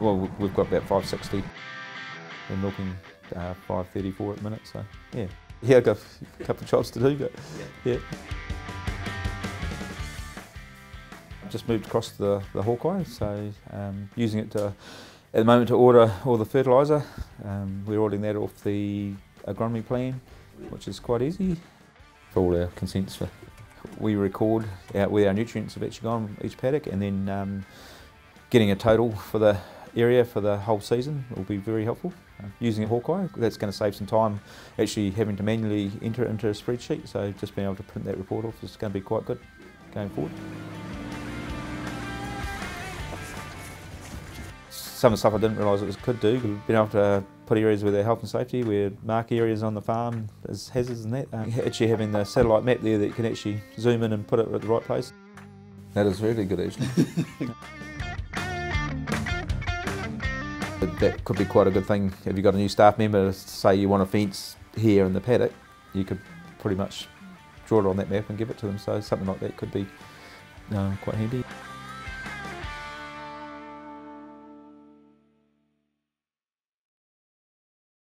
Well, we- we've got about 560. We're milking uh, 534 at the minute, so yeah. Yeah, I've got a couple of jobs to do, but yeah. Just moved across to the, the HawkEye, so um, using it to, at the moment to order all the fertiliser. Um, we're ordering that off the agronomy plan, which is quite easy for all our consents. For, we record out where our nutrients have actually gone each paddock, and then um, getting a total for the area for the whole season will be very helpful. Uh, using a HawkEye, that's going to save some time actually having to manually enter it into a spreadsheet, so just being able to print that report off is going to be quite good going forward. Some of the stuff I didn't realise it was could do, we've been able to put areas where they're health and safety, where mark areas on the farm as hazards and that. Um, actually having the satellite map there that you can actually zoom in and put it at the right place. That is really good actually. That could be quite a good thing if you've got a new staff member, say you want a fence here in the paddock, you could pretty much draw it on that map and give it to them. So something like that could be uh, quite handy.